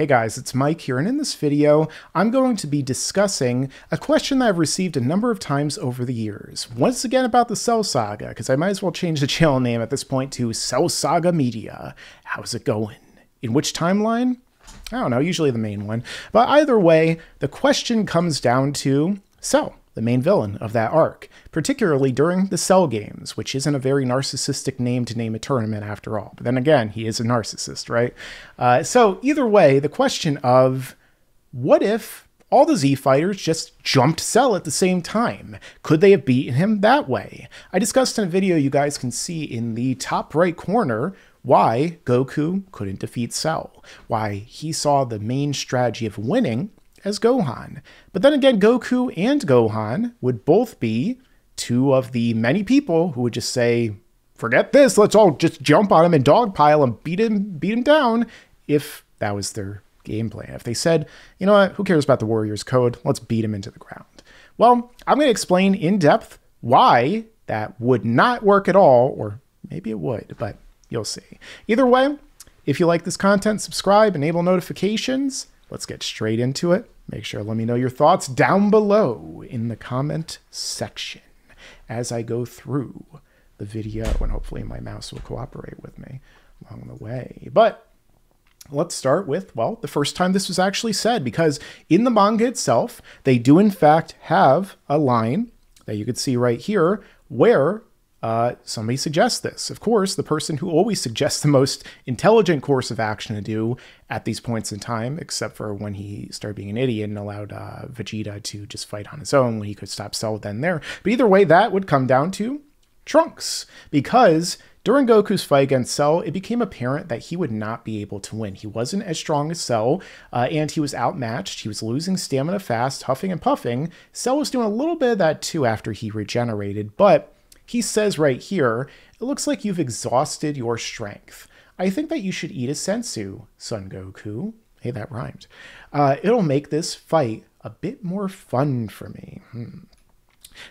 Hey guys, it's Mike here, and in this video, I'm going to be discussing a question that I've received a number of times over the years. Once again about the Cell Saga, because I might as well change the channel name at this point to Cell Saga Media. How's it going? In which timeline? I don't know, usually the main one. But either way, the question comes down to Cell the main villain of that arc, particularly during the Cell games, which isn't a very narcissistic name to name a tournament after all. But then again, he is a narcissist, right? Uh, so, either way, the question of what if all the Z fighters just jumped Cell at the same time? Could they have beaten him that way? I discussed in a video you guys can see in the top right corner why Goku couldn't defeat Cell, why he saw the main strategy of winning as Gohan. But then again, Goku and Gohan would both be two of the many people who would just say, forget this, let's all just jump on him and dogpile and beat him, beat him down if that was their game plan. If they said, you know what, who cares about the Warriors code? Let's beat him into the ground. Well, I'm going to explain in depth why that would not work at all, or maybe it would, but you'll see. Either way, if you like this content, subscribe, enable notifications, Let's get straight into it. Make sure let me know your thoughts down below in the comment section as I go through the video, and hopefully my mouse will cooperate with me along the way. But let's start with, well, the first time this was actually said, because in the manga itself, they do in fact have a line that you could see right here where uh, somebody suggests this. Of course, the person who always suggests the most intelligent course of action to do at these points in time, except for when he started being an idiot and allowed uh, Vegeta to just fight on his own when he could stop Cell then there. But either way, that would come down to Trunks, because during Goku's fight against Cell, it became apparent that he would not be able to win. He wasn't as strong as Cell, uh, and he was outmatched. He was losing stamina fast, huffing and puffing. Cell was doing a little bit of that too after he regenerated, but he says right here, it looks like you've exhausted your strength. I think that you should eat a senzu, Son Goku. Hey, that rhymed. Uh, it'll make this fight a bit more fun for me. Hmm.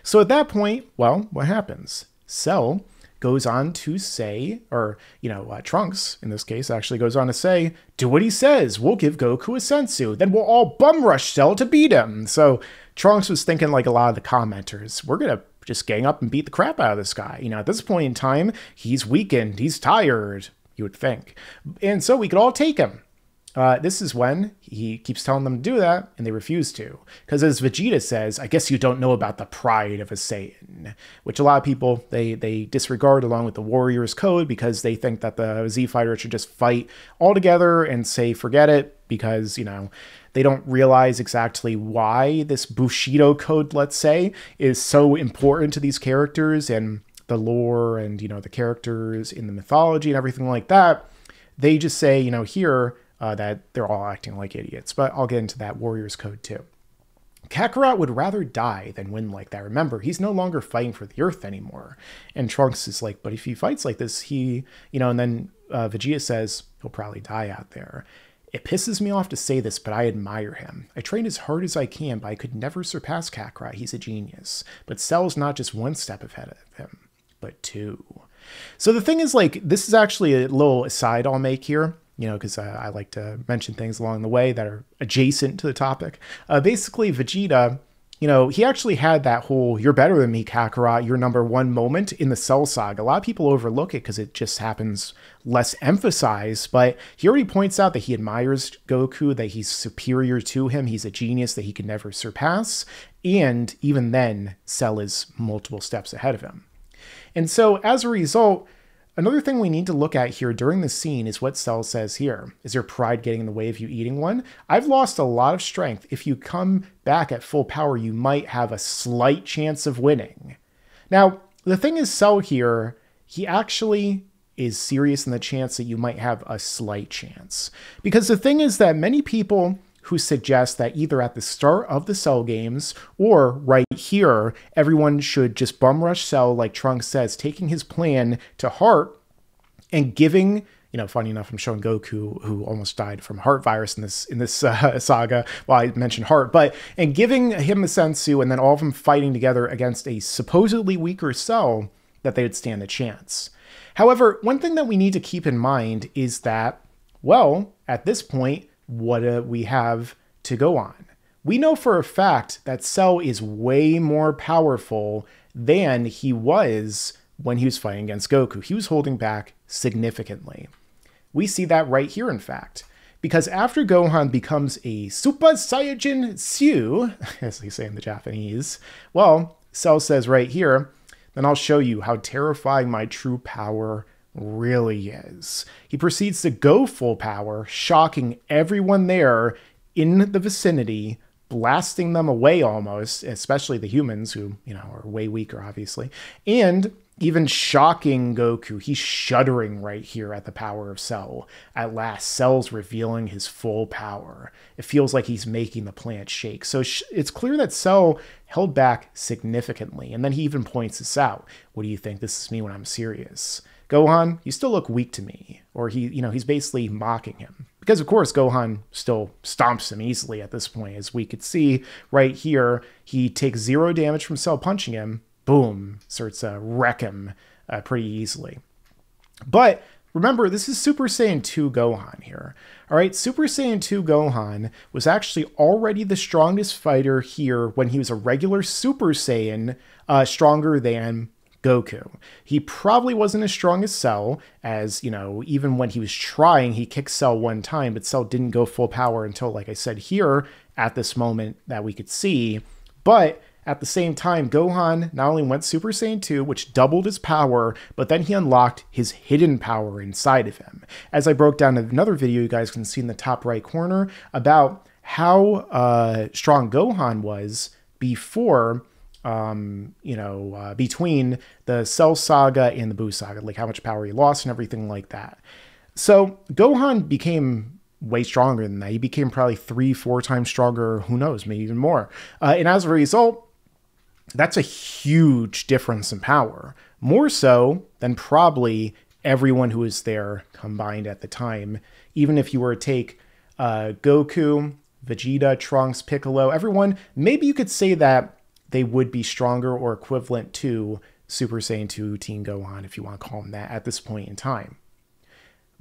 So at that point, well, what happens? Cell goes on to say, or, you know, uh, Trunks, in this case, actually goes on to say, do what he says. We'll give Goku a senzu. Then we'll all bum rush Cell to beat him. So Trunks was thinking like a lot of the commenters. We're going to just gang up and beat the crap out of this guy. You know, at this point in time, he's weakened, he's tired, you would think. And so we could all take him. Uh, this is when he keeps telling them to do that, and they refuse to. Because as Vegeta says, I guess you don't know about the pride of a Saiyan, which a lot of people they they disregard along with the Warriors Code because they think that the Z fighter should just fight all together and say forget it because you know they don't realize exactly why this Bushido code, let's say, is so important to these characters and the lore and, you know, the characters in the mythology and everything like that. They just say, you know, here uh, that they're all acting like idiots. But I'll get into that Warriors code too. Kakarot would rather die than win like that. Remember, he's no longer fighting for the Earth anymore. And Trunks is like, but if he fights like this, he, you know, and then uh, Vegeta says he'll probably die out there. It pisses me off to say this, but I admire him. I train as hard as I can, but I could never surpass Kakarot. He's a genius. But Cell's not just one step ahead of him, but two. So the thing is, like, this is actually a little aside I'll make here, you know, because uh, I like to mention things along the way that are adjacent to the topic. Uh, basically, Vegeta you know, he actually had that whole "you're better than me, Kakarot, you're number one" moment in the Cell Saga. A lot of people overlook it because it just happens less emphasized, but he already points out that he admires Goku, that he's superior to him, he's a genius that he can never surpass, and even then, Cell is multiple steps ahead of him. And so, as a result, Another thing we need to look at here during the scene is what Cell says here. Is your pride getting in the way of you eating one? I've lost a lot of strength. If you come back at full power, you might have a slight chance of winning. Now, the thing is, Cell here, he actually is serious in the chance that you might have a slight chance. Because the thing is that many people who suggest that either at the start of the Cell games or right here, everyone should just bum rush Cell, like Trunks says, taking his plan to heart and giving you know, funny enough, I'm showing Goku who almost died from heart virus in this in this uh, saga. Well, I mentioned heart, but and giving him a senzu, and then all of them fighting together against a supposedly weaker Cell, that they would stand a chance. However, one thing that we need to keep in mind is that, well, at this point, what uh, we have to go on. We know for a fact that Cell is way more powerful than he was when he was fighting against Goku. He was holding back significantly. We see that right here, in fact. Because after Gohan becomes a Super Saiyajin Syu, as they say in the Japanese, well, Cell says right here, then I'll show you how terrifying my true power really is. He proceeds to go full power, shocking everyone there in the vicinity, blasting them away almost, especially the humans who, you know, are way weaker, obviously, and even shocking Goku. He's shuddering right here at the power of Cell. At last, Cell's revealing his full power. It feels like he's making the planet shake. So it's clear that Cell held back significantly. And then he even points this out. What do you think? This is me when I'm serious. Gohan, you still look weak to me. Or he, you know, he's basically mocking him. Because of course Gohan still stomps him easily at this point, as we could see right here. He takes zero damage from Cell punching him. Boom, starts to wreck him uh, pretty easily. But remember, this is Super Saiyan 2 Gohan here. All right, Super Saiyan 2 Gohan was actually already the strongest fighter here when he was a regular Super Saiyan, uh, stronger than Goku. He probably wasn't as strong as Cell, as, you know, even when he was trying, he kicked Cell one time, but Cell didn't go full power until, like I said here, at this moment that we could see. But at the same time, Gohan not only went Super Saiyan 2, which doubled his power, but then he unlocked his hidden power inside of him. As I broke down another video you guys can see in the top right corner about how uh, strong Gohan was before um, you know, uh, between the Cell Saga and the Buu Saga, like how much power he lost and everything like that. So Gohan became way stronger than that. He became probably three, four times stronger. Who knows? Maybe even more. Uh, and as a result, that's a huge difference in power. More so than probably everyone who was there combined at the time. Even if you were to take uh, Goku, Vegeta, Trunks, Piccolo, everyone, maybe you could say that they would be stronger or equivalent to Super Saiyan 2 Teen Gohan, if you want to call him that, at this point in time.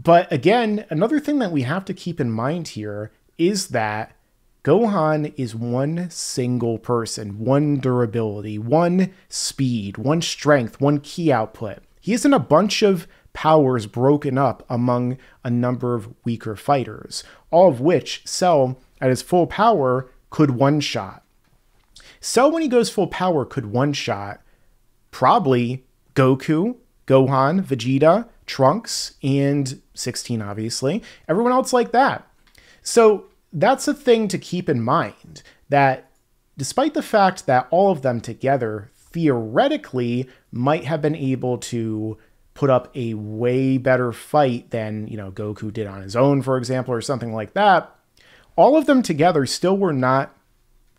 But again, another thing that we have to keep in mind here is that Gohan is one single person, one durability, one speed, one strength, one ki output. He isn't a bunch of powers broken up among a number of weaker fighters, all of which Cell, at his full power, could one shot. Cell, when he goes full power, could one shot probably Goku, Gohan, Vegeta, Trunks, and 16, obviously. Everyone else like that. So that's a thing to keep in mind that despite the fact that all of them together theoretically might have been able to put up a way better fight than, you know, Goku did on his own, for example, or something like that, all of them together still were not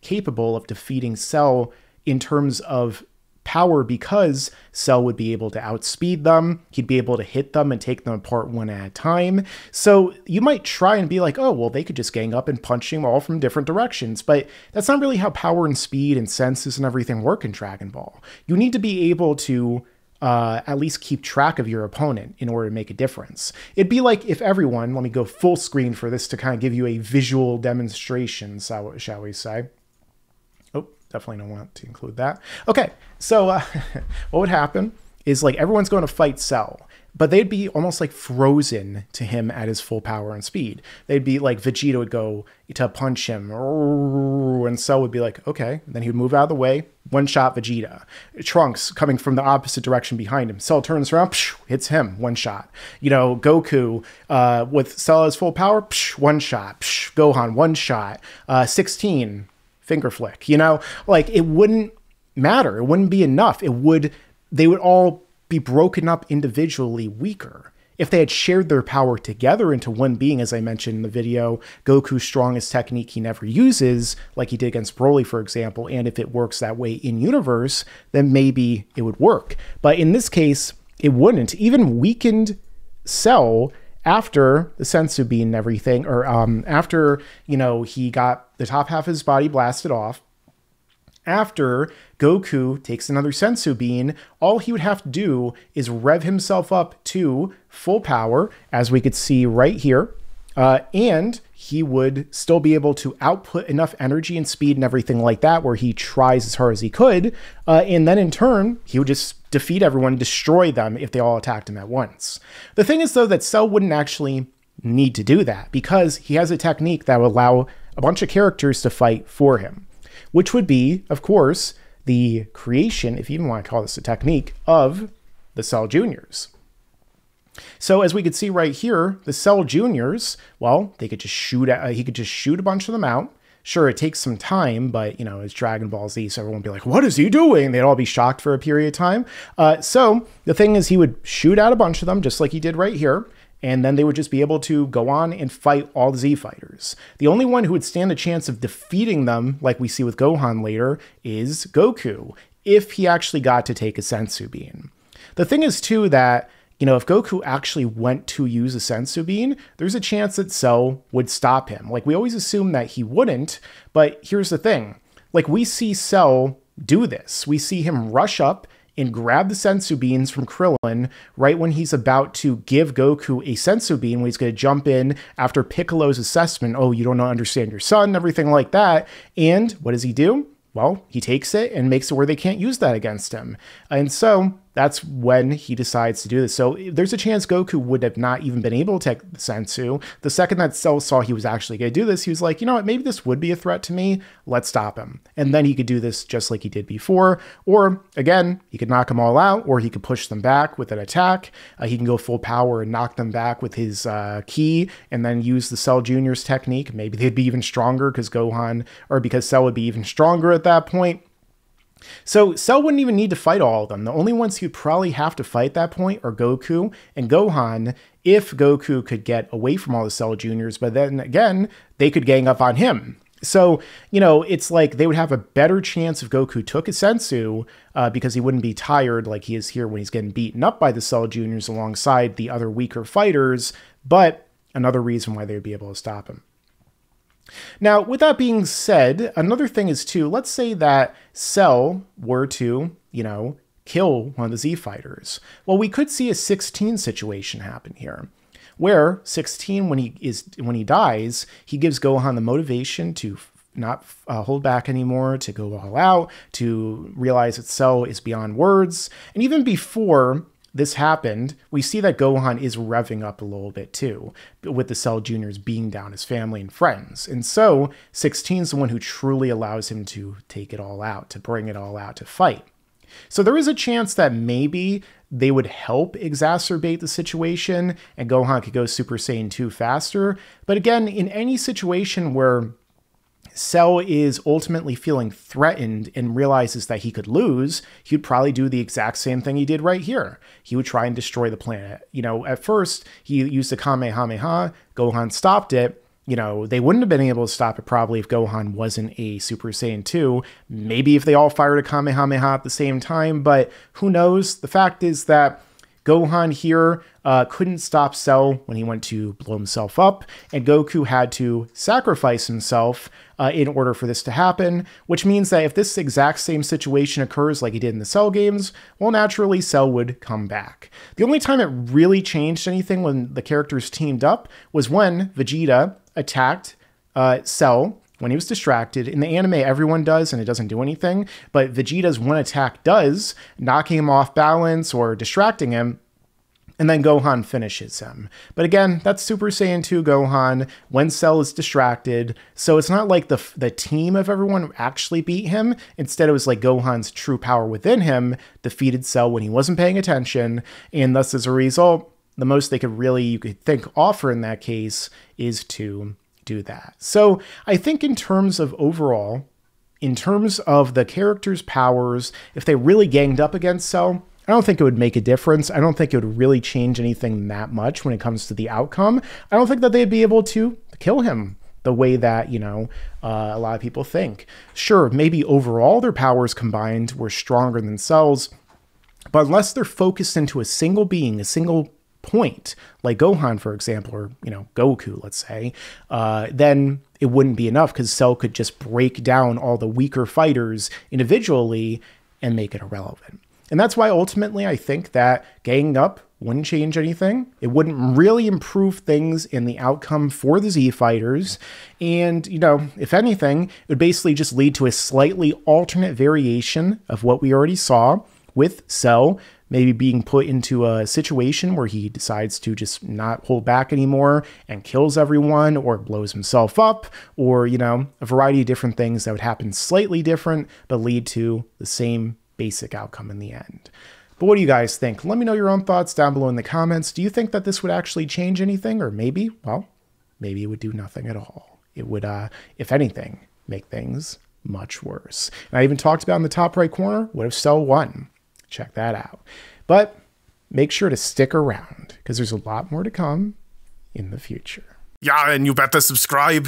capable of defeating Cell in terms of power because Cell would be able to outspeed them. He'd be able to hit them and take them apart one at a time. So you might try and be like, oh, well, they could just gang up and punch him all from different directions. But that's not really how power and speed and senses and everything work in Dragon Ball. You need to be able to. Uh, at least keep track of your opponent in order to make a difference. It'd be like if everyone, let me go full screen for this to kind of give you a visual demonstration, shall we say definitely don't want to include that. Okay, so uh, what would happen is like everyone's going to fight Cell, but they'd be almost like frozen to him at his full power and speed. They'd be like Vegeta would go to punch him, and Cell would be like, okay. And then he would move out of the way, one shot Vegeta. Trunks coming from the opposite direction behind him. Cell turns around, psh, hits him, one shot. You know, Goku uh, with Cell his full power, psh, one shot. Psh, Gohan, one shot. Uh, 16, finger flick, you know? Like it wouldn't matter. It wouldn't be enough. It would they would all be broken up individually weaker. If they had shared their power together into one being, as I mentioned in the video, Goku's strongest technique he never uses, like he did against Broly, for example, and if it works that way in universe, then maybe it would work. But in this case, it wouldn't. Even weakened Cell after the senzu bean and everything, or um, after you know he got the top half of his body blasted off, after Goku takes another senzu bean, all he would have to do is rev himself up to full power, as we could see right here. Uh, and he would still be able to output enough energy and speed and everything like that where he tries as hard as he could. Uh, and then in turn, he would just defeat everyone, destroy them if they all attacked him at once. The thing is, though, that Cell wouldn't actually need to do that because he has a technique that would allow a bunch of characters to fight for him, which would be, of course, the creation, if you even want to call this a technique, of the Cell Juniors. So as we could see right here, the Cell Juniors, well, they could just shoot at, uh, he could just shoot a bunch of them out. Sure, it takes some time, but you know, it's Dragon Ball Z, so everyone would be like, what is he doing? They'd all be shocked for a period of time. Uh, so the thing is, he would shoot out a bunch of them, just like he did right here, and then they would just be able to go on and fight all the Z fighters. The only one who would stand a chance of defeating them, like we see with Gohan later, is Goku, if he actually got to take a Senzu Bean. The thing is, too, that you know, if Goku actually went to use a Senzu Bean, there's a chance that Cell would stop him. Like, we always assume that he wouldn't, but here's the thing. Like, we see Cell do this. We see him rush up and grab the Senzu Beans from Krillin right when he's about to give Goku a Senzu Bean, when he's going to jump in after Piccolo's assessment, oh, you don't understand your son, everything like that. And what does he do? Well, he takes it and makes it where they can't use that against him. And so that's when he decides to do this. So there's a chance Goku would have not even been able to take the Senzu. The second that Cell saw he was actually going to do this, he was like, you know what, maybe this would be a threat to me. Let's stop him. And then he could do this just like he did before. Or again, he could knock them all out, or he could push them back with an attack. Uh, he can go full power and knock them back with his uh, ki, and then use the Cell Juniors technique. Maybe they'd be even stronger because Gohan, or because Cell would be even stronger at that point. So Cell wouldn't even need to fight all of them. The only ones he'd probably have to fight at that point are Goku and Gohan if Goku could get away from all the Cell Juniors, but then again, they could gang up on him. So, you know, it's like they would have a better chance if Goku took a Senzu uh, because he wouldn't be tired like he is here when he's getting beaten up by the Cell Juniors alongside the other weaker fighters, but another reason why they would be able to stop him. Now, with that being said, another thing is too, let's say that Cell were to, you know, kill one of the Z fighters. Well, we could see a 16 situation happen here. Where 16, when he is when he dies, he gives Gohan the motivation to not uh, hold back anymore, to go all out, to realize that Cell is beyond words. And even before this happened, we see that Gohan is revving up a little bit too, with the Cell Juniors being down his family and friends. And so 16 is the one who truly allows him to take it all out, to bring it all out, to fight. So there is a chance that maybe they would help exacerbate the situation and Gohan could go Super Saiyan 2 faster. But again, in any situation where Cell is ultimately feeling threatened and realizes that he could lose, he would probably do the exact same thing he did right here. He would try and destroy the planet. You know, at first, he used the Kamehameha, Gohan stopped it. You know, they wouldn't have been able to stop it probably if Gohan wasn't a Super Saiyan 2. Maybe if they all fired a Kamehameha at the same time, but who knows? The fact is that Gohan here uh, couldn't stop Cell when he went to blow himself up, and Goku had to sacrifice himself uh, in order for this to happen, which means that if this exact same situation occurs like he did in the Cell games, well, naturally, Cell would come back. The only time it really changed anything when the characters teamed up was when Vegeta attacked uh, Cell when he was distracted. In the anime, everyone does, and it doesn't do anything. But Vegeta's one attack does, knocking him off balance or distracting him. And then Gohan finishes him. But again, that's Super Saiyan 2 Gohan when Cell is distracted. So it's not like the, the team of everyone actually beat him. Instead, it was like Gohan's true power within him defeated Cell when he wasn't paying attention. And thus, as a result, the most they could really, you could think, offer in that case is to do that. So I think in terms of overall, in terms of the character's powers, if they really ganged up against Cell, I don't think it would make a difference. I don't think it would really change anything that much when it comes to the outcome. I don't think that they'd be able to kill him the way that, you know, uh, a lot of people think. Sure, maybe overall their powers combined were stronger than Cell's, but unless they're focused into a single being, a single point, like Gohan, for example, or you know Goku, let's say, uh, then it wouldn't be enough because Cell could just break down all the weaker fighters individually and make it irrelevant. And that's why ultimately I think that ganging up wouldn't change anything. It wouldn't really improve things in the outcome for the Z fighters. And, you know, if anything, it would basically just lead to a slightly alternate variation of what we already saw with Cell maybe being put into a situation where he decides to just not hold back anymore and kills everyone or blows himself up or, you know, a variety of different things that would happen slightly different but lead to the same basic outcome in the end. But what do you guys think? Let me know your own thoughts down below in the comments. Do you think that this would actually change anything or maybe, well, maybe it would do nothing at all. It would, uh, if anything, make things much worse. And I even talked about in the top right corner, what if Cell won? Check that out. But make sure to stick around because there's a lot more to come in the future. Yeah, and you better subscribe.